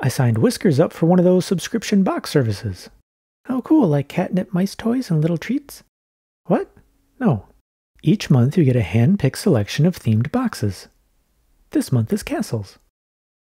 I signed Whiskers up for one of those subscription box services. How cool, like catnip mice toys and little treats? What? No. Each month you get a hand picked selection of themed boxes. This month is castles.